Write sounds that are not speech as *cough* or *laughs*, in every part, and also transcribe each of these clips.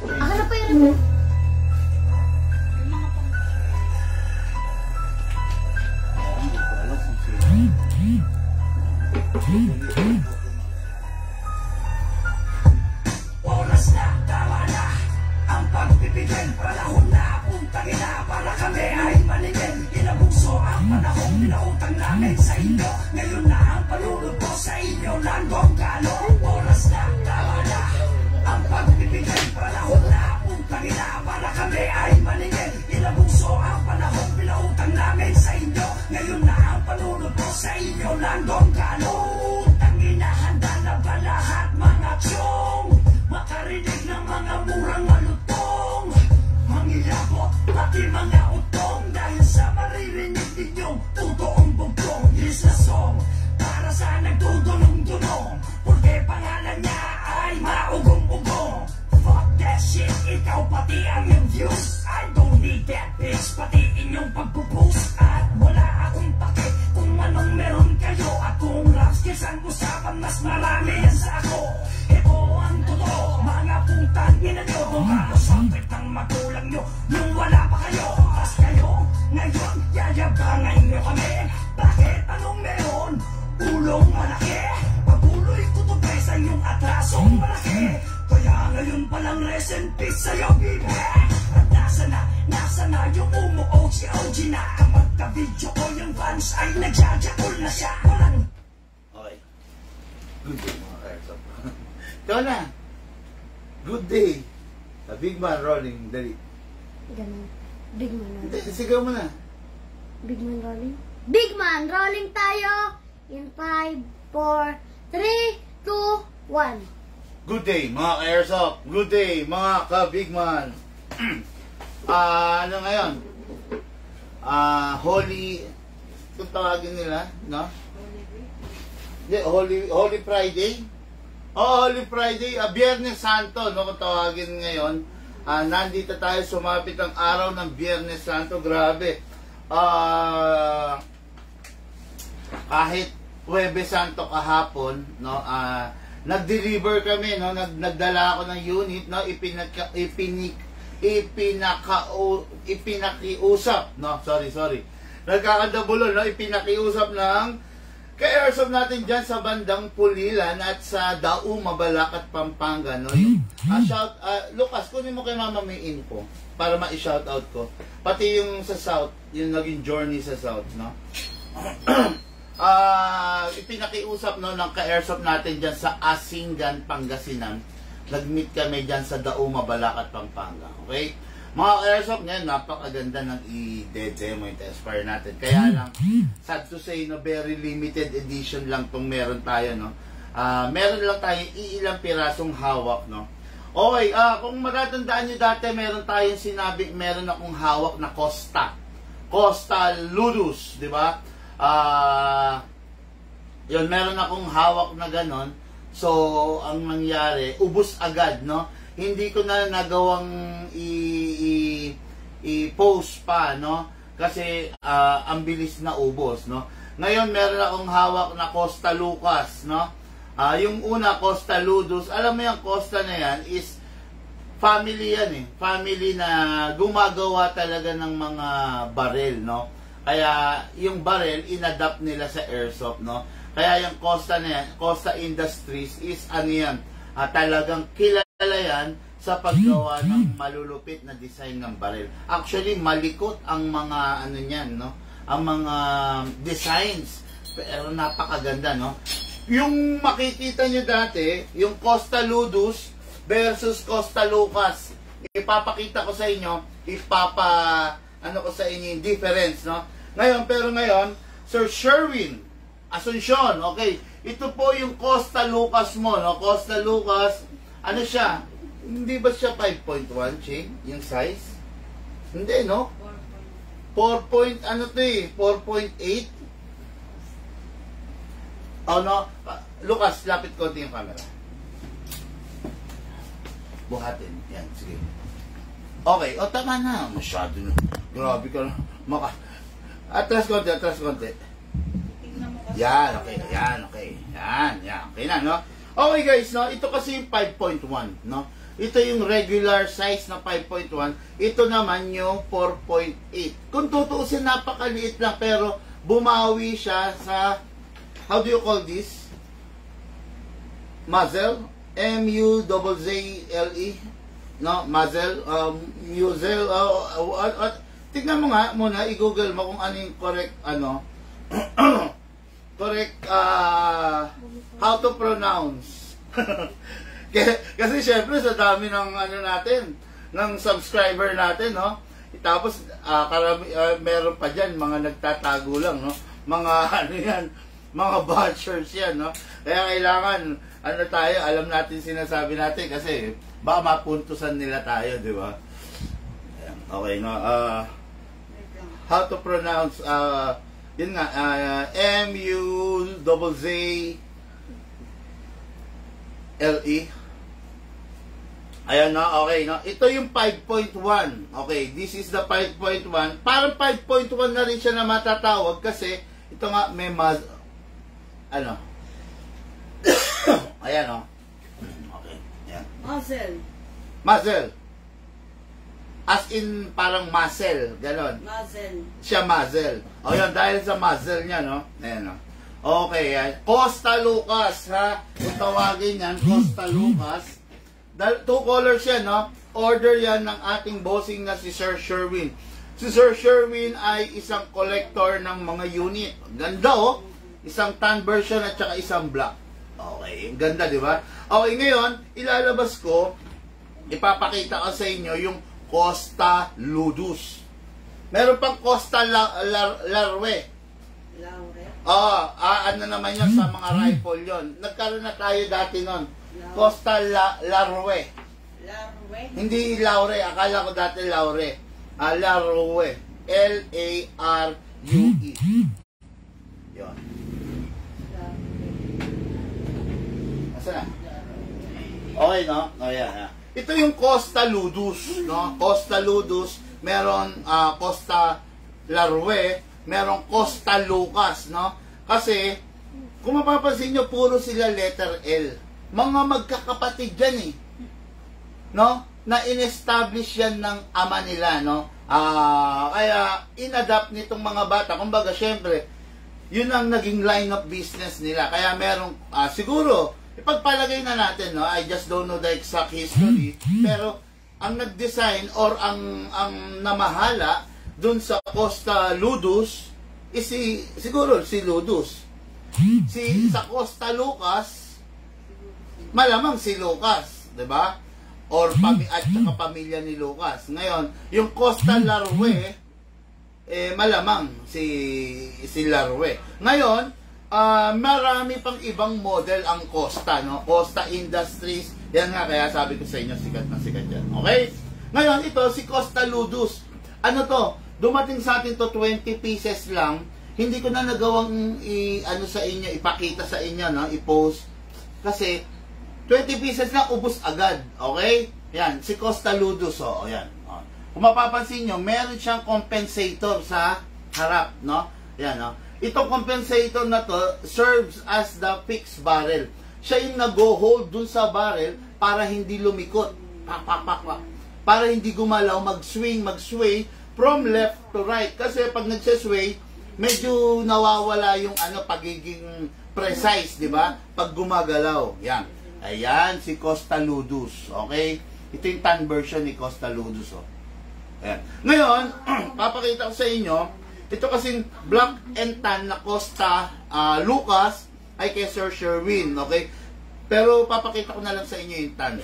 Na pa yun. Hindi ko alam kung sino. Oras na, tama na Ang pagbibigay, panahon na Puntangin na, para kami ay maningin Inabugso ang panahon Pinautang namin sa inyo sa inyo Landong galo Tangin na, handa na ba lahat mga tiyong Makarinig ng mga murang malutong. Mangilabot pati mga utong. Dahil sa maririnig ninyong Tutoong bugtong Is na song. Para sa nagdudulong-dulong Porque pangalan niya ay maugong-ugong. Fuck that shit Ikaw pati ang yung views. I don't need that bitch Pati inyong pagpupost kung rap skills ang usapan Mas marami yan sa ako. Ito ang totoo. Mga putang ina nyo Kung sakit ng magulang nyo Nung wala pa kayo. Mas kayo Ngayon yayabangan nyo kami. Bakit? Anong meron? Ulong malaki. Pabuloy ko to Ang yung atrasong malaki. Kaya ngayon palang rest in peace sa'yo bibi nasa na, nasa na yung umo OG OG na. Kapag ka-video ko yung fans ay nagjajakol na siya. Walang. Good day mga. *laughs* Ikaw na. Good day. Sa big man rolling. Dali. Ganun. Big man Hindi, rolling. sigaw mo na. Big man rolling. Big man rolling tayo. In 5, 4, 3, 2, 1. Good day mga ka-airsoft. Good day mga ka-big man. *clears throat* Ah, ano ngayon? Ah, Holy kung tawagin nila, no? Holy Holy Friday. Oh, Holy Friday, ah, Biyernes Santo, no, kung tawagin ngayon. Ah, nandito tayo sumapit ang araw ng Biyernes Santo. Grabe. Ah, kahit Huwebes Santo kahapon, no, ah, nag-deliver kami, no, nag nagdala ako ng unit, no, ipinaka, ipinik, ipinaka, ipinakiusap, no, sorry, sorry, nagkakadabulo, no, ipinakiusap ng ka-airsoft natin dyan sa bandang Pulilan at sa Dau, Mabalak at Pampanga, no, yung, ah, shout, ah, Lucas, kunin mo kay mama may info para ma-shout out ko. Pati yung sa South, yung naging journey sa South, no? *clears throat* Ah, ipinakiusap no ng ka-airsoft natin diyan sa Asingan, Pangasinan. Nag-meet kami diyan sa Dauma, Balacat, Pampanga. Okay? Mga ka-airsoft ngayon, napakaganda ng i-demo yung Aspire natin. Kaya lang, sad to say, no, very limited edition lang tong meron tayo, no? Ah, meron lang tayo iilang pirasong hawak, no? Okay, ah, kung matatandaan nyo dati, meron tayong sinabi, meron akong hawak na Costa. Costa Ludus, di ba? Ah, yun, meron akong hawak na ganon. So, ang nangyari, ubus agad, no? Hindi ko na nagawang i-post pa, no? Kasi ah, ang bilis na ubos, no? Ngayon, meron akong hawak na Costa Lucas, no? Ah, yung una, Costa Ludus. Alam mo yung Costa na yan is family yan eh. Family na gumagawa talaga ng mga barel, no? Kaya yung barel, inadapt nila sa airsoft, no? Kaya yung Costa na yan, Costa Industries is ano yan, ah, talagang kilala yan sa paggawa ng malulupit na design ng barel. Actually, malikot ang mga ano niyan, no? Ang mga designs. Pero napakaganda, no? Yung makikita nyo dati, yung Costa Ludus versus Costa Lucas. Ipapakita ko sa inyo, ipapa ano ko sa inyo yung difference, no? Ngayon, pero ngayon, Sir Sherwin Asuncion, okay. Ito po yung Costa Lucas mo, no? Costa Lucas, ano siya? Hindi ba siya 5.1, Ching? Yung size? Hindi, no? 4 point, ano to eh? 4.8? Oh, no? Lucas, lapit konti yung camera. Buhatin. Yan, sige. Okay, o tama na. Masyado na. Grabe ka na. Maka... Atras konti, atras konti. Yan, okay. Yan, okay. Yan, yan. Okay na, no? Okay guys, no? Ito kasi yung 5.1, no? Ito yung regular size na 5.1. Ito naman yung 4.8. Kung tutuusin, napakaliit lang. Pero bumawi siya sa, how do you call this? Muzzle? M-U-Z-Z-L-E? No, muzzle? Um, muzzle? Uh, uh, uh, uh, tignan mo nga muna, i-google mo kung ano yung correct, ano, *clears throat* correct, uh, how to pronounce. *laughs* Kasi, syempre sa dami ng ano natin, ng subscriber natin, no? Tapos ah, karami, ah, meron pa diyan mga nagtatago lang, no? Mga *laughs* ano 'yan, mga butchers 'yan, no? Kaya kailangan ano tayo, alam natin sinasabi natin kasi baka mapuntusan nila tayo, di ba? Okay, no? Ah, how to pronounce uh, yun nga uh, M U double Z L E Ayan na, okay, no? Ito yung 5.1. Okay, this is the 5.1. Parang 5.1 na rin siya na matatawag kasi ito nga may mas ano. *coughs* Ayan, no? *coughs* Okay, ayan. Muscle. Muzzle. As in parang muscle, ganon. Muscle. siya muzzle. O yun, dahil sa muzzle niya, no? Ayan, no? Okay, yan. Costa Lucas, ha? Kung tawagin yan, Costa Lucas. Two colors yan, no? Order yan ng ating bossing na si Sir Sherwin. Si Sir Sherwin ay isang collector ng mga unit. Ganda, oh. Isang tan version at saka isang black. Okay, ganda, di ba? Okay, ngayon, ilalabas ko, ipapakita ko sa inyo yung Costa Ludus. Meron pang Costa La, La, Larwe. Laure. Ah, ah, ano naman yun sa mga rifle yon. Nagkaroon na tayo dati nun. Costa La, Larwe. Larue. Hindi Laure, akala ko dati Laure. Ah, Larwe. L-A-R-U-E. Yun. Asa na? Okay, no? O, yan, yan. Ito yung Costa Ludus, no? Costa Ludus, meron ah, Costa Larue, meron Costa Lucas, no? Kasi, kung mapapansin nyo, puro sila letter L. Mga magkakapatid yan eh. No? Na in-establish yan ng ama nila, no? Ah, kaya in-adapt nitong mga bata. Kumbaga, syempre, yun ang naging line of business nila. Kaya merong, ah, siguro, ipagpalagay na natin, no? I just don't know the exact history. Pero, ang nag-design or ang ang namahala dun sa Costa Ludus is si, siguro si Ludus. Si sa Costa Lucas, malamang si Lucas, 'di ba? Or pami at saka pamilya ni Lucas. Ngayon, yung Costa Larue eh malamang si si Larue. Ngayon, ah, marami pang ibang model ang Costa, no? Costa Industries. Yan nga kaya sabi ko sa inyo sikat na sikat yan. Okay? Ngayon, ito si Costa Ludus. Ano to? Dumating sa atin to 20 pieces lang. Hindi ko na nagawang i ano sa inyo, ipakita sa inyo, no? I-post kasi 20 pieces lang ubos agad. Okay? Yan, si Costa Ludus, oh, yan. Oh. Kung mapapansin nyo, meron siyang compensator sa harap, no? Yan, no? Itong compensator na to serves as the fixed barrel. Siya yung nag-hold dun sa barrel para hindi lumikot. Pak, pak, pak, pak. Para hindi gumalaw, mag-swing, mag-sway from left to right. Kasi pag nagsasway, medyo nawawala yung ano pagiging precise, di ba? Pag gumagalaw. Yan. Ayan, si Costa Ludus. Okay? Ito yung tan version ni Costa Ludus. Oh. Ayan. Ngayon, *clears throat* papakita ko sa inyo, ito kasing black and tan na Costa ah, Lucas ay kay Sir Sherwin. Okay? Pero papakita ko na lang sa inyo yung tan.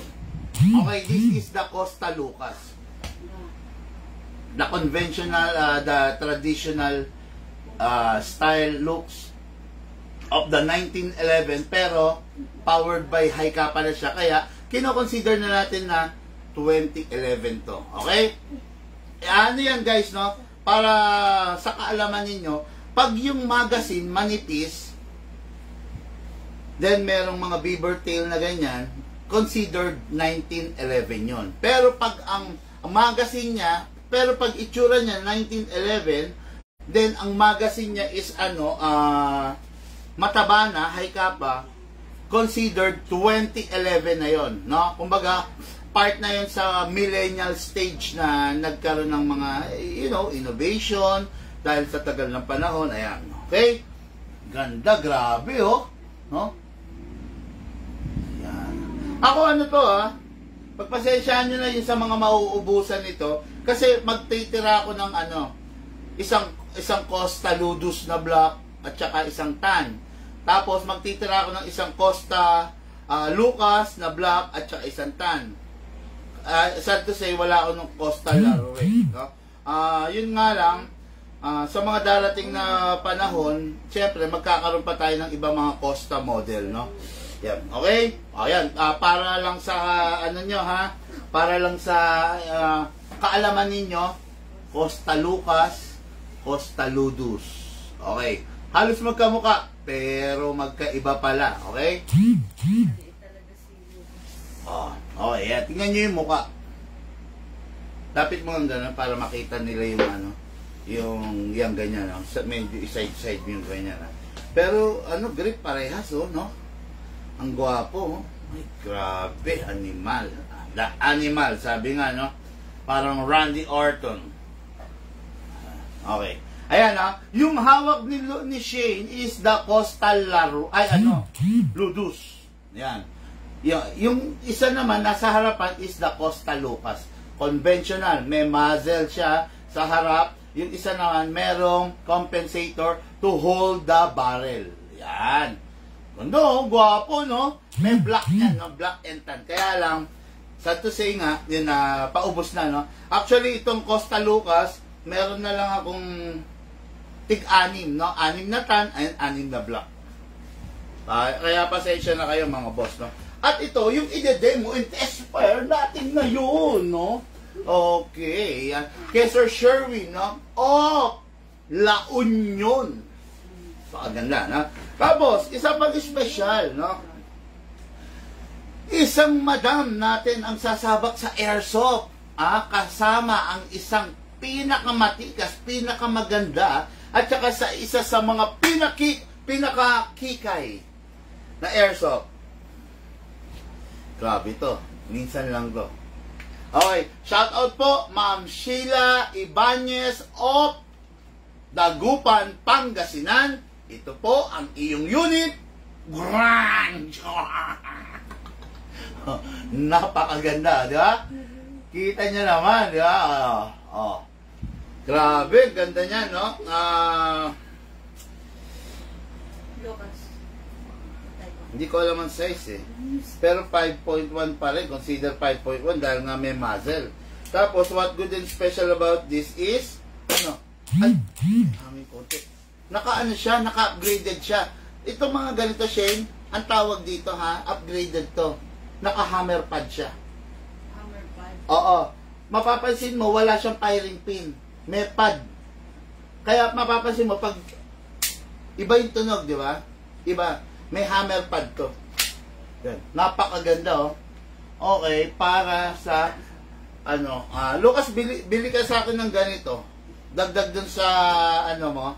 Okay, this is the Costa Lucas. The conventional, uh, the traditional uh, style looks of the 1911 pero powered by Haika pala siya. Kaya, kino-consider na natin na 2011 to. Okay? Eh, ano yan guys, no? Para sa kaalaman ninyo, pag yung magazine manipis, then merong mga beaver tail na ganyan, considered 1911 yon. Pero pag ang, magazine niya, pero pag itsura niya 1911, then ang magazine niya is ano, ah, mataba na, high kappa, considered 2011 na yon, no? Kumbaga, part na yun sa millennial stage na nagkaroon ng mga, you know, innovation dahil sa tagal ng panahon. Ayan, okay? Ganda, grabe, oh. No? Ayan. Ako ano to, ah. Pagpasensyaan nyo na yun sa mga mauubusan nito kasi magtitira ako ng ano, isang isang Costa Ludus na block at saka isang tan. Tapos magtitira ako ng isang Costa ah, Lucas na block at saka isang tan. Uh, sad to say, wala ako ng Costa Laroe. No? Ah, yun nga lang, ah, sa mga darating na panahon, siyempre magkakaroon pa tayo ng ibang mga Costa model, no? Yan. Okay? Ayan, ah, para lang sa ano nyo ha, para lang sa ah, kaalaman ninyo, Costa Lucas, Costa Ludus. Okay. Halos magkamuka, pero magkaiba pala. Okay? Maliit Lucas. Oh. Yan. Tingnan nyo yung muka. Lapit mo ang gano'n para makita nila yung ano, yung yung ganyan, no? Sa, medyo side-side yung ganyan. Ha? Pero, ano, grip parehas, oh, no? Ang gwapo, oh. Ay, grabe, animal. The animal, sabi nga, no? Parang Randy Orton. Okay. Ayan, ha? Yung hawak ni, ni Shane is the Coastal Laro. Ay, ano? Ludus. Yan. Yung, isa naman nasa harapan is the Costa Lucas. Conventional. May muzzle siya sa harap. Yung isa naman merong compensator to hold the barrel. Yan. Ganda, oh, gwapo, no? May black yan, no? Black and tan. Kaya lang, sad to say nga, yun na, paubos na, no? Actually, itong Costa Lucas, meron na lang akong tig-anim, no? Anim na tan and anim na black. Ah, kaya pasensya na kayo mga boss, no? At ito, yung ide-demo and expire natin ngayon, no? Okay, yan. Kay Sir Sherwin, no? Oh, La Union. Pakaganda, no? Tapos, isa pang espesyal, no? Isang madam natin ang sasabak sa airsoft. Ah, kasama ang isang pinakamatikas, pinakamaganda, at saka sa isa sa mga pinaki, pinakakikay na airsoft. Grabe to. Minsan lang to. Okay, shout out po Ma'am Sheila Ibanez of Dagupan, Pangasinan. Ito po ang iyong unit. Grand! *laughs* Napakaganda, di ba? Kita niya naman, di ba? Oh, oh. Grabe, ganda niya, no? Ah... Lucas. Hindi ko alam ang size eh. Pero 5.1 pa rin. Consider 5.1 dahil nga may muzzle. Tapos, what good and special about this is, ano? Ay, hangin konti. Naka ano siya, naka-upgraded siya. Itong mga ganito, Shane, ang tawag dito ha, upgraded to. Naka-hammer pad siya. Hammer pad. Oo. Mapapansin mo, wala siyang firing pin. May pad. Kaya mapapansin mo, pag iba yung tunog, di ba? Iba. May hammer pad to. Yan. Napakaganda, oh. Okay, para sa, ano, ah Lucas, bili, bili ka sa akin ng ganito. Dagdag dun sa, ano mo,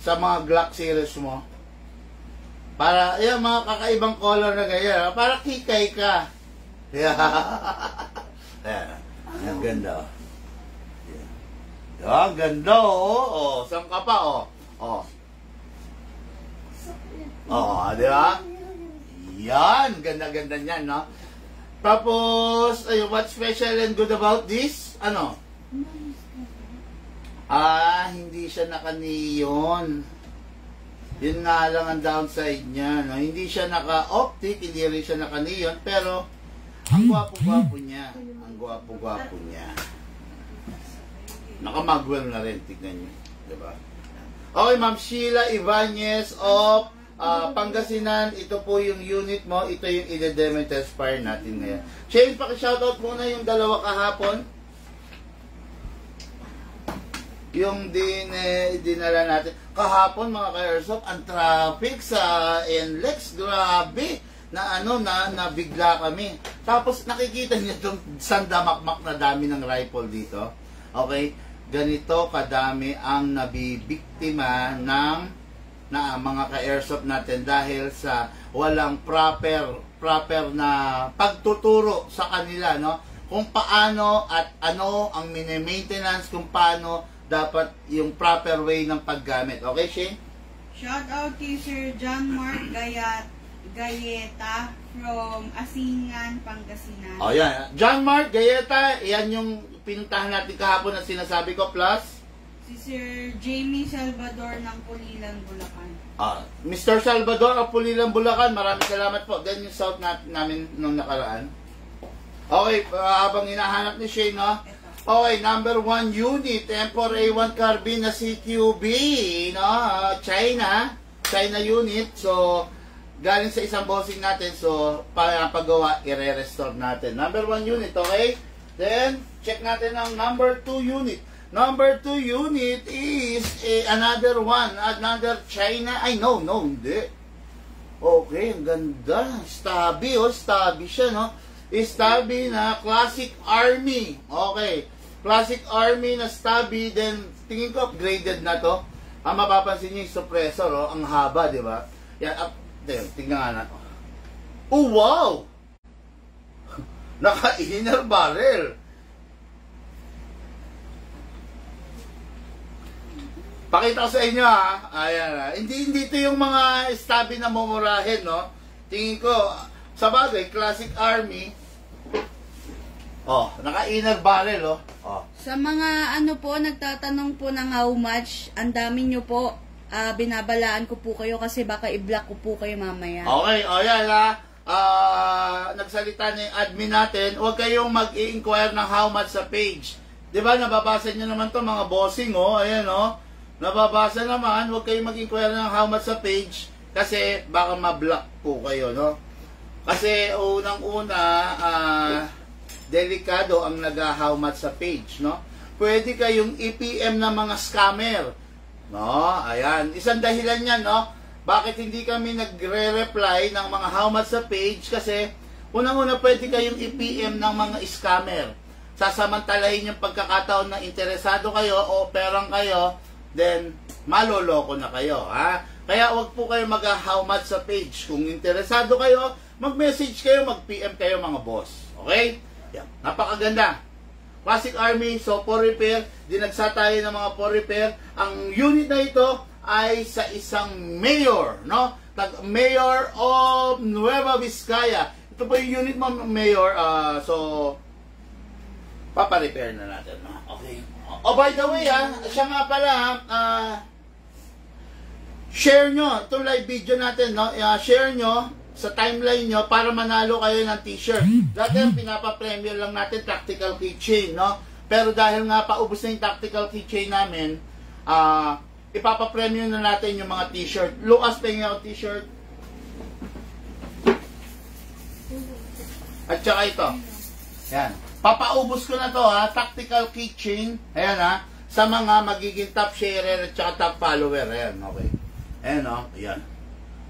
sa mga Glock series mo. Para, yan, mga kakaibang color na ganyan. ah, Para kikay ka. Yeah. *laughs* Ayan. Ang ganda. oh. Yeah. Ang ganda, oh. Oh, saan ka pa, oh. Oh. Oh, di ba? Yan, ganda-ganda niyan, no? Tapos, ayun, what's special and good about this? Ano? Ah, hindi siya naka-neon. Yun nga lang ang downside niya, no? Hindi siya naka-optic, hindi rin siya naka-neon, pero ang gwapo-gwapo niya. Ang gwapo-gwapo niya. Naka-magwell na rin, tignan niyo. Diba? Okay, Ma'am Sheila Ibanez of ah, Pangasinan. Ito po yung unit mo. Ito yung ide-demo and test-fire natin ngayon. Shane, paki-shoutout muna yung dalawa kahapon. Yung din, eh, dinala natin. Kahapon, mga ka-airsoft, ang traffic sa NLEX, grabe na ano na nabigla kami. Tapos nakikita niyo itong sandamakmak na dami ng rifle dito. Okay? Ganito kadami ang nabibiktima ng na mga ka-airsoft natin dahil sa walang proper proper na pagtuturo sa kanila, no? Kung paano at ano ang mini-maintenance, kung paano dapat yung proper way ng paggamit. Okay, Shane? Shout out kay Sir John Mark Gayat, Gayeta from Asingan, Pangasinan. O, yan. John Mark Gayeta, yan yung pinuntahan natin kahapon na sinasabi ko, plus Si Sir Jamie Salvador ng Pulilan, Bulacan. Ah, Mr. Salvador Apulilan Bulacan, maraming salamat po. Gan yung south na, namin nung nakaraan. Okay, ah, habang hinahanap ni Shane, no? Okay, number one unit, Emperor A1 Carbine na CQB, no? Ah, China, China unit. So, galing sa isang bossing natin. So, para paggawa, i-restore natin. Number one unit, okay? Then, check natin ang number two unit. Number two unit is eh, another one, another China. Ay, no, no, hindi. Okay, ang ganda. Stabby, oh, stabby siya, no? Stabby na Classic Army. Okay. Classic Army na stabby, then tingin ko upgraded na to. Ang mapapansin niyo yung suppressor, oh, ang haba, di ba? Yan, up, there, tingnan nga na. Oh, wow! *laughs* Naka-inner barrel. Pakita ko sa inyo ha. Ayan ha. Hindi, hindi ito yung mga stabby na mumurahin, no? Tingin ko, sa bagay, classic army. Oh, naka-inner barrel, oh. Oh. Sa mga ano po, nagtatanong po ng how much, ang dami nyo po, ah, binabalaan ko po kayo kasi baka i-block ko po kayo mamaya. Okay, o yan ha. Ah, nagsalita na yung admin natin, huwag kayong mag-i-inquire ng how much sa page. Di ba, nababasa nyo naman to mga bossing, oh. Ayan, oh. Nababasa naman, huwag kayong mag-inquire ng how much sa page kasi baka ma-block po kayo, no? Kasi unang-una, ah, delikado ang nag-how much sa page, no? Pwede kayong EPM ng mga scammer. No, ayan. Isang dahilan yan, no? Bakit hindi kami nagre-reply ng mga how much sa page? Kasi, unang-una pwede kayong EPM ng mga scammer. Sasamantalahin yung pagkakataon na interesado kayo o perang kayo, then maloloko na kayo, ha? Kaya wag po kayo mag how much sa page. Kung interesado kayo, mag-message kayo, mag-PM kayo mga boss. Okay? Yan. Napakaganda. Classic Army, so for repair, dinagsa tayo ng mga for repair. Ang unit na ito ay sa isang mayor, no? Tag mayor of Nueva Vizcaya. Ito po yung unit mo, mayor. ah, so, papa-repair na natin. No? Okay. Oh, by the way, ah, siya nga pala, ah, share nyo itong live video natin, no? Ah, share nyo sa timeline nyo para manalo kayo ng t-shirt. Dati ang pinapa-premier lang natin tactical keychain, no? Pero dahil nga paubos na yung tactical keychain namin, ah, ipapa-premier na natin yung mga t-shirt. Lucas, pahingin ako t-shirt. At saka ito. Yan. Papaubos ko na to ha, tactical keychain. Ayan ha, sa mga magiging top sharer at saka top follower. Ayan, okay. Ayan o, ayan.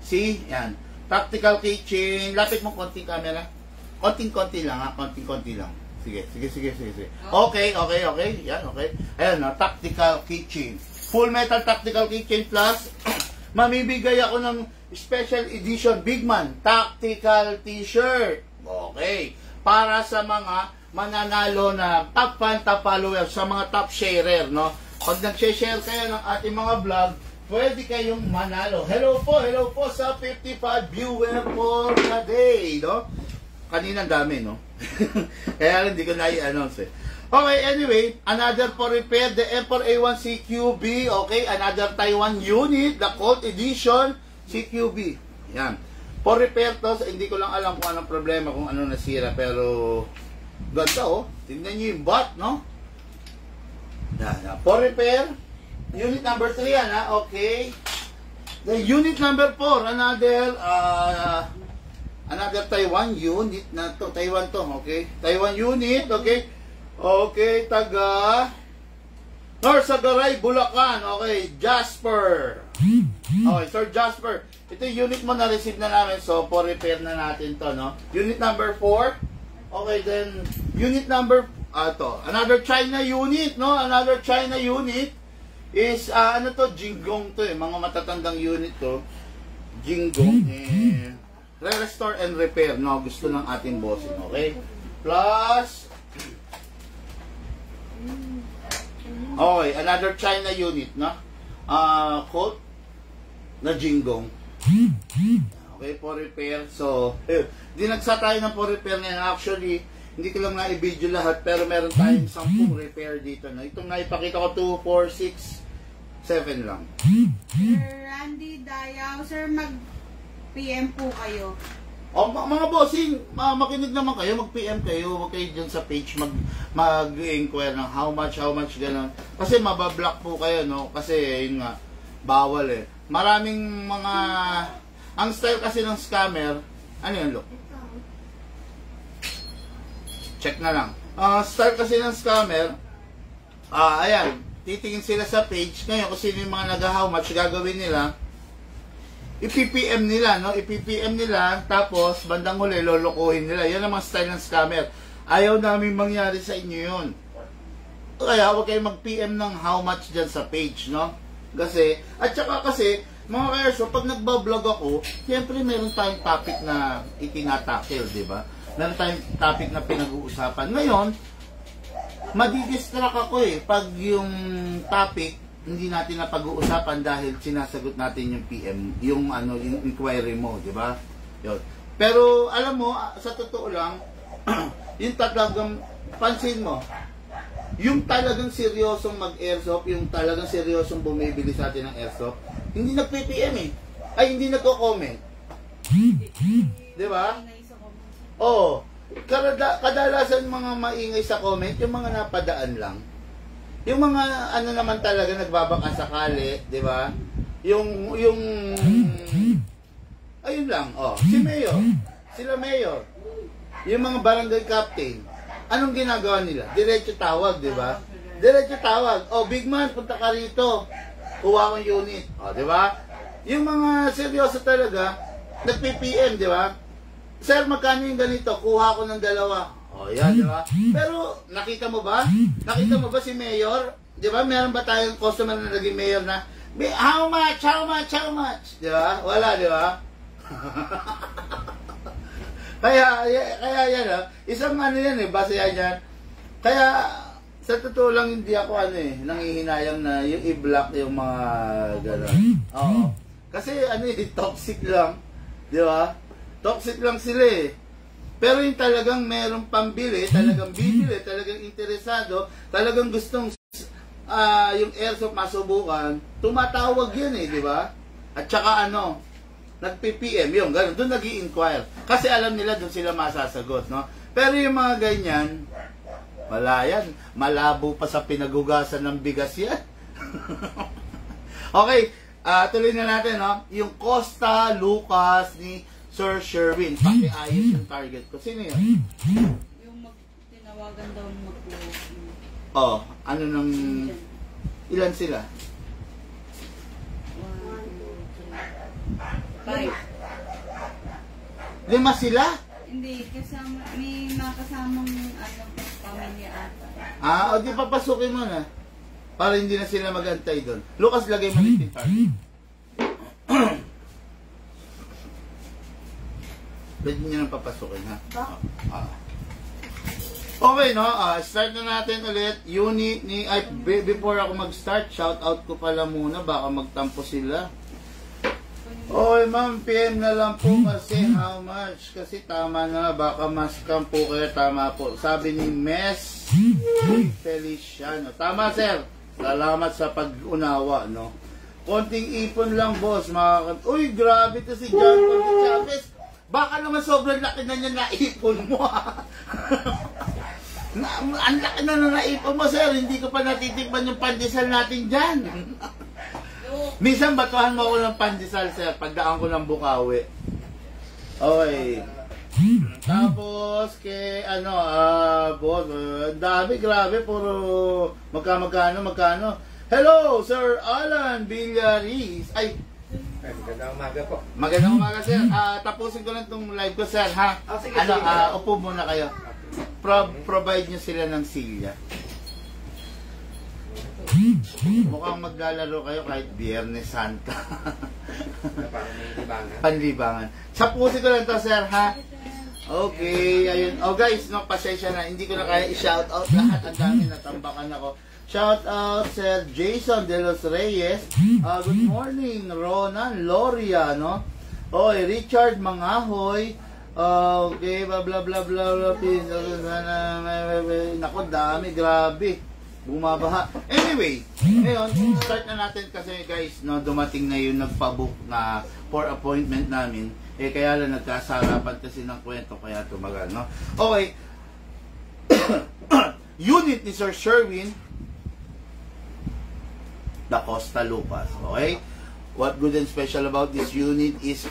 See? Yan. Tactical keychain. Lapit mo konting camera. Konting-konti lang ha, konting-konti lang. Sige, sige, sige, sige, sige. Okay, okay, okay. Yan, okay. Ayan na, tactical keychain. Full metal tactical keychain plus *clears throat* mamibigay ako ng special edition Big Man tactical t-shirt. Okay. Para sa mga mananalo na top fan, top follower, sa mga top sharer, no? Pag nag-share kayo ng ating mga vlog, pwede kayong manalo. Hello po, hello po sa 55 viewer for the day, no? Kanina dami, no? *laughs* Kaya hindi ko na-i-announce eh. Okay, anyway, another for repair, the Emperor A1 CQB, okay, another Taiwan unit, the Colt Edition CQB. Yan. For repair to, hindi ko lang alam kung anong problema, kung ano nasira, pero ganda oh. Tingnan nyo yung bot, no? Yan, yan. For repair, unit number 3 yan, ha? Okay. The unit number 4, another, uh, another Taiwan unit na to. Taiwan to, okay? Taiwan unit, okay? Okay, taga Norsagaray, Bulacan. Okay, Jasper. Okay, Sir Jasper. Ito yung unit mo na-receive na namin. So, for repair na natin to, no? Unit number 4. Okay, then, unit number, to. Another China unit, no? Another China unit is, ah, ano to? Jinggong to, eh. Mga matatandang unit to. Jinggong. Eh, re-restore and repair, no? Gusto ng ating bossing, okay? Plus, okay, another China unit, no? Ah, coat na jinggong. Okay, for repair. So, eh, dinagsa tayo ng for repair ngayon. Actually, hindi ko lang na-video lahat, pero meron tayong 10 repair dito. No? Itong naipakita ko, 2, 4, 6, 7 lang. Sir Randy Dayaw, sir, mag-PM po kayo. O, mga bossing, ma- makinig naman kayo, mag-PM kayo, huwag kayo dyan sa page mag, mag-inquire ng how much, how much, gano'n. Kasi mabablock po kayo, no? Kasi, yun nga, bawal eh. Maraming mga, ang style kasi ng scammer, ano yun, look? Check na lang. Ah, style kasi ng scammer, ah, ayan, titingin sila sa page, ngayon kung sino yung mga nag-how much, gagawin nila, i-PPM nila, no? I-PPM nila, tapos bandang huli, lolokohin nila. Yan ang mga style ng scammer. Ayaw namin mangyari sa inyo yun. Kaya huwag kayong mag-PM ng how much dyan sa page, no? Kasi, at saka kasi, mga kaerso, pag nagbablog ako, siyempre meron tayong topic na itinatakil, di ba? Meron tayong topic na pinag-uusapan. Ngayon, madidistract ako eh pag yung topic hindi natin na pag-uusapan dahil sinasagot natin yung PM, yung ano, yung inquiry mo, di ba? Yun. Pero alam mo, sa totoo lang, *clears throat* yung talagang pansin mo, yung talagang seryosong mag-airsoft, yung talagang seryosong bumibili sa atin ng airsoft, hindi nag-PPM eh. Ay, hindi nagko-comment. Di ba? Oo. Kada, kadalasan mga maingay sa comment, yung mga napadaan lang. Yung mga ano naman talaga nagbabaka sakali, 'di ba? Yung yung ayun lang, oh. Si Mayor, sila Mayor. Yung mga barangay captain, anong ginagawa nila? Diretso tawag, 'di ba? Diretso tawag. Oh, big man, punta ka rito. Kong unit. Oh, 'di ba? Yung mga seryoso talaga, nag-PPM, 'di ba? Sir, magkano yung ganito? Kuha ko ng dalawa. O, yan, di ba? Pero, nakita mo ba? Nakita mo ba si Mayor? Di ba? Meron ba tayong customer na naging Mayor na, "Be- how much, how much, how much? Di ba? Wala, di ba? *laughs* kaya, kaya yan, ah. isang ano yan eh, base yan yan. Kaya, sa totoo lang, hindi ako ano eh, nangihinayang na yung i-block yung mga gano'n. Oo. Kasi ano eh, *laughs* toxic lang. Di ba? Toxic lang sila eh. Pero yung talagang merong pambili, talagang bibili, talagang interesado, talagang gustong ah yung airsoft masubukan, tumatawag yan eh, di ba? At saka ano, nag-PPM, yung ganun, doon nag inquire Kasi alam nila doon sila masasagot, no? Pero yung mga ganyan, wala yan. Malabo pa sa pinagugasan ng bigas yan. *laughs* okay, ah tuloy na natin, no? Yung Costa Lucas ni Sir Sherwin, pakiayos yung target ko. Sino yun? Yung mag tinawagan daw mag Oh, ano nang... Ilan sila? One, two, five. Lima sila? Hindi, kasama, may mga kasamang ano, ata. Ah, o di papasukin mo na. Para hindi na sila magantay doon. Lucas, lagay mo dito. *clears throat* Pwede nyo nang papasukin, ha? Ah. Okay, no? Ah, start na natin ulit. Unit ni... Ay, be- before ako mag-start, shout out ko pala muna. Baka magtampo sila. Oy, ma'am, PM na lang po kasi how much? Kasi tama na, baka mas scam po kayo, tama po. Sabi ni Mes Feliciano. Tama, sir. Salamat sa pag-unawa, no? Konting ipon lang, boss. Mga... Uy, grabe to si John Paul Chavez. Baka naman sobrang laki na niya naipon mo, ha? *laughs* na, ang laki na na naipon mo, sir. Hindi ko pa natitikman yung pandesal natin dyan. *laughs* Minsan batuhan mo ako ng pandesal, sir, pagdaan ko ng bukawi. Okay. Tapos, kay, ano, ah, boss, ang dami, grabe, puro, magka, magkano, magkano. Hello, Sir Alan Villaris. Ay, Ay, magandang umaga po. magandang umaga, sir. Ah, tapusin ko lang tong live ko, sir, ha? Ah, sige, ano, sige. ah, upo muna kayo. Pro- provide nyo sila ng silya. Mukhang maglalaro kayo kahit Biyernes Santa. Na parang may libangan. Panlibangan. Sa pusi ko lang to, sir, ha? Okay, ayun. Oh, guys, no, pasensya na. Hindi ko na kaya i-shout out lahat. Ang dami natambakan ako. Shout out, Sir Jason De Los Reyes. Ah, good morning, Ronan Loria, no? Oy, Richard Mangahoy. Ah, okay, bla bla bla bla bla. Nako, dami, grabe. Bumabaha. Anyway, ngayon, start na natin kasi guys, no, dumating na yung nagpa-book na for appointment namin. Eh, kaya lang nagkasarapan kasi ng kwento, kaya tumagal, no? Okay. *coughs* Unit ni Sir Sherwin, the Costa Lucas, okay? What good and special about this unit is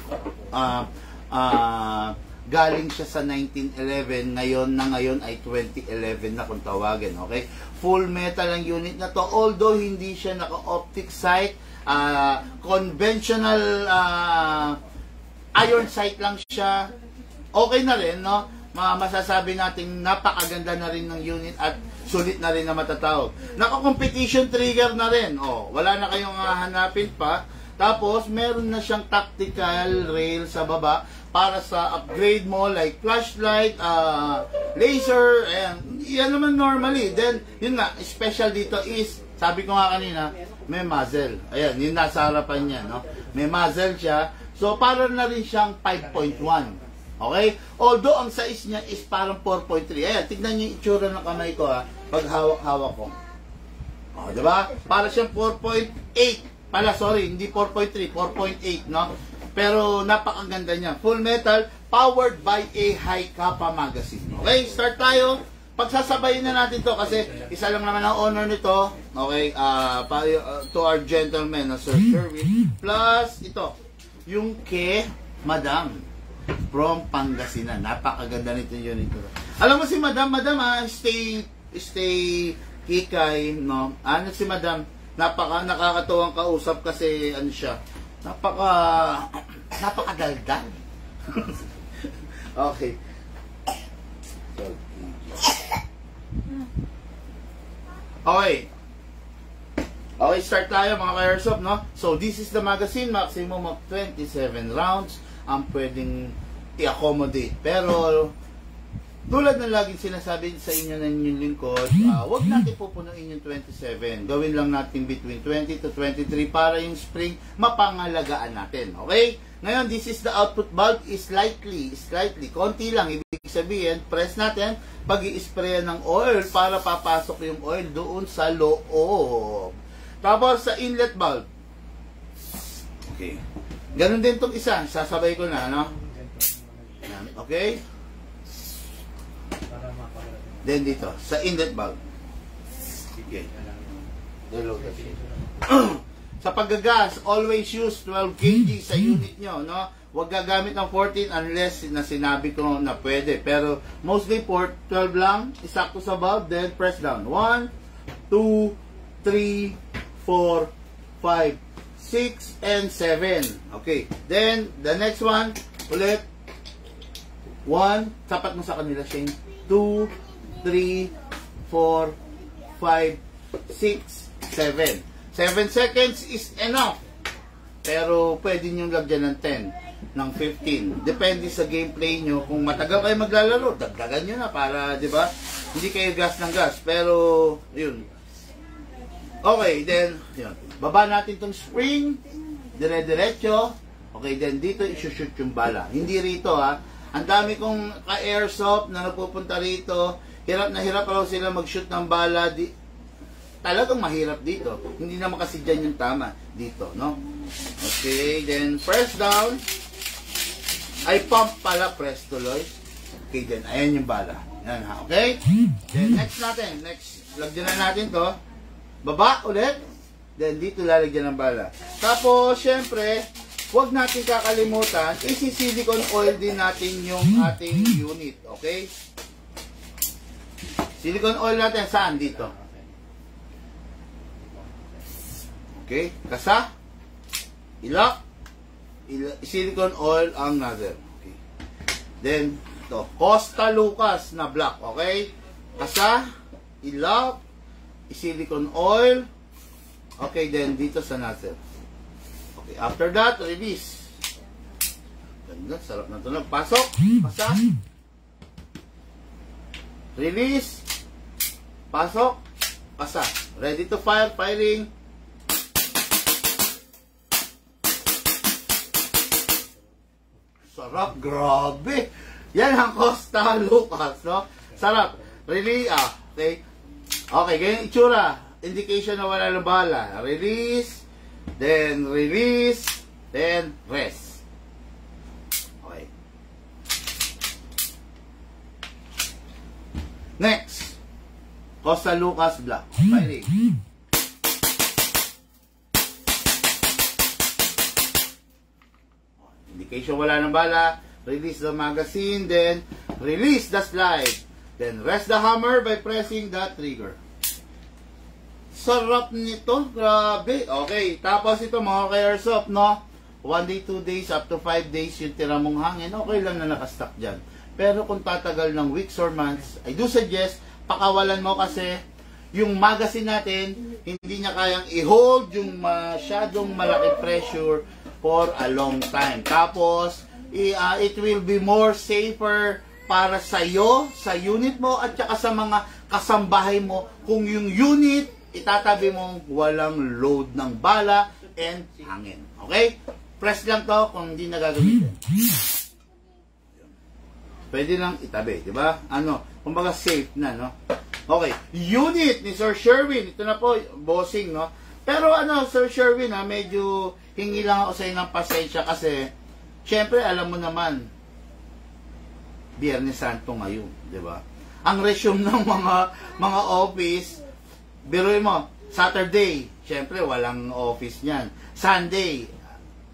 uh, uh, galing siya sa 1911, ngayon na ngayon ay 2011 na kung tawagin, okay? Full metal ang unit na to, although hindi siya naka-optic sight, uh, conventional uh, iron sight lang siya, okay na rin, no? Ma masasabi natin napakaganda na rin ng unit at sulit na rin na matatawag. Naka-competition trigger na rin. Oh, wala na kayong hahanapin pa. Tapos, meron na siyang tactical rail sa baba para sa upgrade mo like flashlight, uh, laser, ayan. Yan naman normally. Then, yun nga, special dito is, sabi ko nga kanina, may muzzle. Ayan, yun nasa harapan niya, no? May muzzle siya. So, para na rin siyang 5.1. Okay? Although, ang size niya is parang 4.3. Ayan, tignan niyo yung itsura ng kamay ko, ha? Pag hawak-hawak ko. O, di ba? Para siyang 4.8. Pala, sorry, hindi 4.3, 4.8, no? Pero napakaganda niya. Full metal, powered by a high kappa magazine. Okay, start tayo. Pagsasabayin na natin to kasi isa lang naman ang honor nito. Okay, uh, to our gentleman na Sir Sherwin. Plus, ito, yung ke Madam from Pangasinan. Napakaganda nito yun ito. Alam mo si Madam, Madam ah, stay stay kikay, no? Ano si Madam? Napaka nakakatuwang kausap kasi ano siya. Napaka napakadaldal. okay. Okay. Okay, start tayo mga ka-airsoft, no? So, this is the magazine, maximum of 27 rounds ang pwedeng i-accommodate. Pero, tulad ng laging sinasabi sa inyo ng inyong lingkod, uh, wag natin pupunuin yung 27. Gawin lang natin between 20 to 23 para yung spring mapangalagaan natin. Okay? Ngayon, this is the output valve is slightly, slightly, konti lang. Ibig sabihin, press natin, pag i-spray ng oil para papasok yung oil doon sa loob. Tapos sa inlet valve. Okay. Ganon din tong isa. Sasabay ko na, no? Okay? Then dito, sa inlet valve. Okay. Dalaw. Sa paggagas, always use 12 kg sa unit nyo, no? Huwag gagamit ng 14 unless na sinabi ko na pwede. Pero mostly for 12 lang, isakto sa valve, then press down. 1, 2, 3, 4, 5, 6, and 7. Okay. Then, the next one, ulit. 1, sapat mo sa kanila, Shane. 2, 3, 4, 5, 6, 7. 7 seconds is enough. Pero pwede nyo lagyan ng 10, ng 15. Depende sa gameplay nyo. Kung matagal kayo maglalaro, dagdagan nyo na para, di ba? Hindi kayo gas ng gas. Pero, yun. Okay, then, yun. Baba natin tong spring. Dire-diretso. Okay, then dito isushoot yung bala. Hindi rito ha. Ang dami kong ka-airsoft na napupunta rito. Hirap na hirap raw sila mag-shoot ng bala. Di, talagang mahirap dito. Hindi naman kasi dyan yung tama dito, no? Okay, then press down. Ay pump pala, press tuloy. Okay, then ayan yung bala. Yan ha, okay? Then next natin, next, lagyan na natin to. Baba ulit. Then dito lalagyan ng bala. Tapos, syempre, huwag natin kakalimutan, isi-silicone oil din natin yung ating unit, okay? Silicone oil natin saan? Dito. Okay? Kasa. Ilak. Il- silicone oil ang nozzle. Okay. Then, to Costa Lucas na black. Okay? Kasa. Ilak. Silicone oil. Okay, then dito sa nozzle. Okay, after that, release. Ganda, sarap na tunog. Pasok, pasa. Release. Pasok, pasa. Ready to fire, firing. Sarap, grabe. Yan ang Costa Lucas, no? Sarap. Really, ah, okay. Okay, ganyan itsura. Indication na wala na bala. Release, then release, then rest. Okay. Next. Costa Lucas Black. Firing. Indication wala ng bala. Release the magazine, then release the slide. Then rest the hammer by pressing the trigger. Sarap nito, grabe. Okay, tapos ito mga ka-airsoft, no? One day, two days, up to five days yung tira mong hangin, okay lang na nakastock dyan. Pero kung tatagal ng weeks or months, I do suggest, pakawalan mo kasi yung magazine natin, hindi niya kayang i-hold yung masyadong malaki pressure for a long time. Tapos, ah, it will be more safer para sa iyo, sa unit mo, at saka sa mga kasambahay mo kung yung unit itatabi mo walang load ng bala and hangin. Okay? Press lang to kung hindi na gagamitin. Pwede lang itabi, di ba? Ano, kumbaga safe na, no? Okay, unit ni Sir Sherwin. Ito na po, bossing, no? Pero ano, Sir Sherwin, ha, medyo hingi lang ako sa inyo ng pasensya kasi, syempre, alam mo naman, Biyernes Santo ngayon, di ba? Ang resume *laughs* ng mga mga office, biruin mo, Saturday, syempre, walang office niyan. Sunday,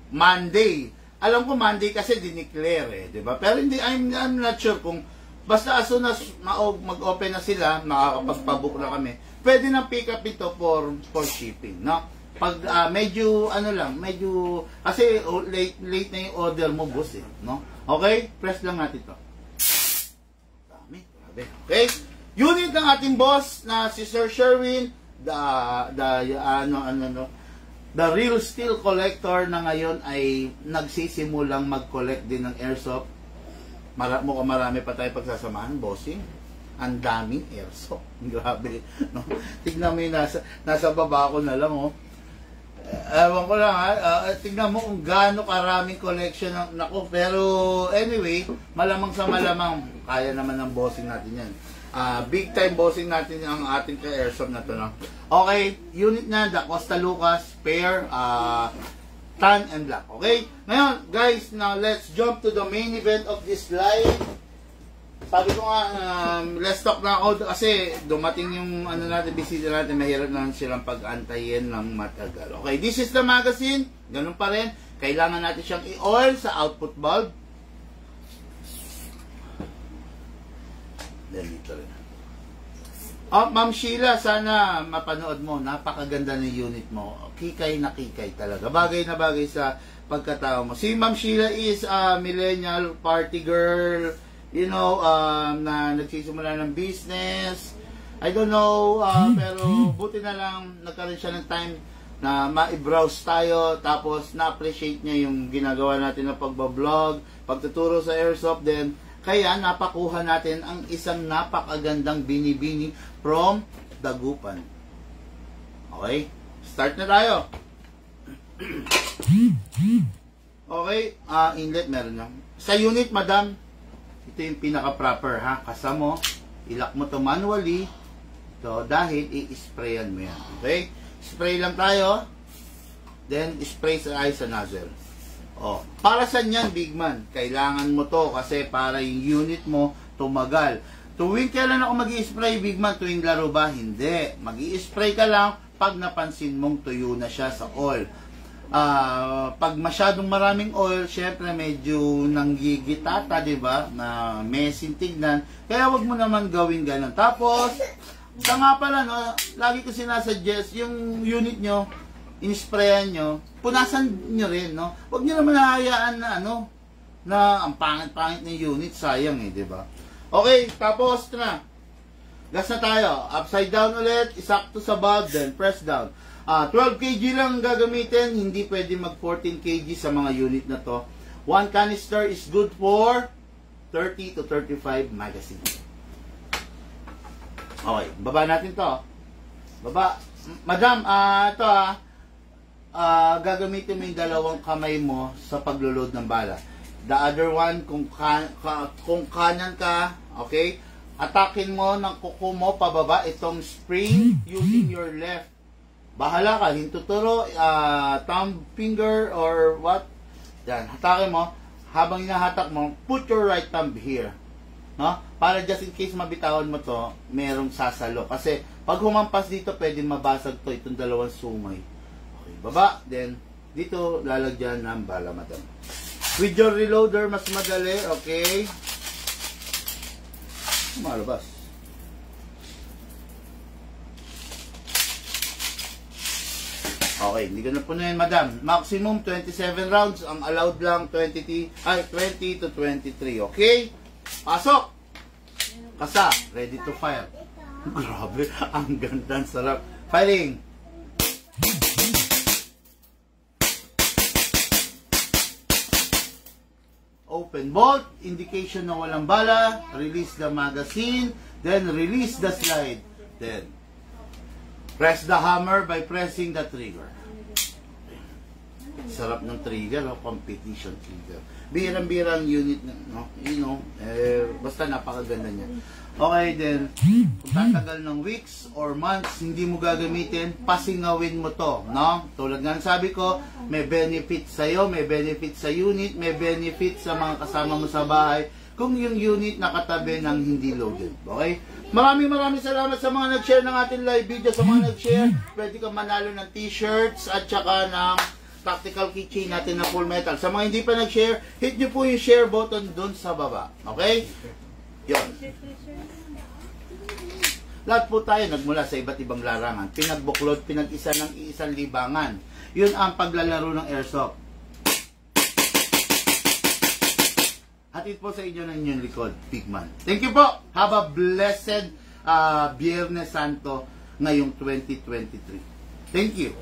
Monday, alam ko Monday kasi dineclare eh, di ba? Pero hindi, I'm, I'm not sure kung basta as soon as ma- mag-open na sila, makakapagpabook na kami, pwede na pick up ito for, for shipping, no? Pag ah, medyo, ano lang, medyo, kasi oh, late, late na yung order mo, boss eh, no? Okay? Press lang natin to. Dami, grabe. Okay? Unit ng ating boss na si Sir Sherwin, the, the, ano, ano, no, the real steel collector na ngayon ay nagsisimulang mag-collect din ng airsoft. Mara, mukhang marami pa tayo pagsasamahan, bossing. Ang daming airsoft. *laughs* Grabe. No? Tignan mo yung nasa, nasa baba ko na lang, oh. Eh, Ewan ko lang ha, Ah, tignan mo kung gaano karaming collection ng nako pero anyway, malamang sa malamang kaya naman ng bossing natin yan. Ah, big time bossing natin ang ating ka-airsoft na to no. Okay, unit na the Costa Lucas pair ah tan and black. Okay? Ngayon, guys, now let's jump to the main event of this live. Sabi ko nga, um, let's talk na ako kasi dumating yung ano natin, bisita natin, mahirap na silang pag-antayin ng matagal. Okay, this is the magazine. Ganun pa rin. Kailangan natin siyang i-oil sa output bulb. Then dito rin. Oh, Ma'am Sheila, sana mapanood mo. Napakaganda ng unit mo. Kikay na kikay talaga. Bagay na bagay sa pagkatao mo. Si Ma'am Sheila is a millennial party girl, you know, um, na nagsisimula ng business. I don't know, uh, pero buti na lang nagkaroon siya ng time na ma-browse tayo tapos na-appreciate niya yung ginagawa natin ng pagbablog, pagtuturo sa airsoft din. Kaya napakuha natin ang isang napakagandang binibini from Dagupan. Okay? Start na tayo. Okay, ah inlet meron na. Sa unit, madam, ito yung pinaka-proper ha. Kasama mo, ilak mo to manually. To, dahil i-sprayan mo yan. Okay? Spray lang tayo. Then, spray sa eyes sa nozzle. Oh, para sa yan, big man? Kailangan mo to kasi para yung unit mo tumagal. Tuwing kailan ako mag spray big man? Tuwing laro ba? Hindi. mag spray ka lang pag napansin mong tuyo na siya sa oil. Ah, pag masyadong maraming oil, syempre medyo nanggigitata, 'di ba? Na mesin tignan. Kaya wag mo naman gawin ganun. Tapos, sa nga pala, no, lagi ko sinasuggest, yung unit nyo, in-sprayan nyo, punasan nyo rin, no? Huwag nyo naman nahayaan na, ano, na ang pangit-pangit ng unit, sayang eh, di ba? Okay, tapos, na. Gas na tayo. Upside down ulit, isakto sa bulb, then press down. Ah, 12 kg lang gagamitin, hindi pwede mag 14 kg sa mga unit na to. One canister is good for 30 to 35 magazine. Okay, baba natin to. Baba. Madam, ah, ito ah, ah, gagamitin mo yung dalawang kamay mo sa paglo-load ng bala. The other one, kung, ka, ka- kung kanan ka, okay, atakin mo ng kuko mo pababa itong spring using your left. Bahala ka, hintuturo, ah, thumb finger or what. Yan, hatakin mo. Habang hinahatak mo, put your right thumb here. No? Para just in case mabitawan mo to, merong sasalo. Kasi pag humampas dito, pwede mabasag to itong dalawang sungay. Okay, baba. Then, dito lalagyan ng bala madam. With your reloader, mas madali. Okay. Malabas. Okay, hindi ko po na yan, madam. Maximum 27 rounds. Ang allowed lang 20, t- ay, 20 to 23. Okay? Pasok! Kasa, ready to fire. *laughs* Grabe, ang ganda, sarap. Firing! Open bolt, indication na walang bala, release the magazine, then release the slide. Then, press the hammer by pressing the trigger. Sarap ng trigger, oh, competition trigger. Birang-birang unit, no? You know, eh, basta napakaganda niya. Okay, then, kung tatagal ng weeks or months, hindi mo gagamitin, pasingawin mo to, no? Tulad nga ng sabi ko, may benefit sa'yo, may benefit sa unit, may benefit sa mga kasama mo sa bahay, kung yung unit nakatabi ng hindi loaded. Okay? Maraming maraming salamat sa mga nag-share ng ating live video. Sa mga nag-share, pwede kang manalo ng t-shirts at saka ng tactical keychain natin na full metal. Sa mga hindi pa nag-share, hit nyo po yung share button dun sa baba. Okay? Yon. Lahat po tayo nagmula sa iba't ibang larangan. Pinagbuklod, pinag-isa ng iisang libangan. Yun ang paglalaro ng airsoft. Hatid po sa inyo ng inyong likod, Pigman. Thank you po. Have a blessed uh, Biyernes Santo ngayong 2023. Thank you.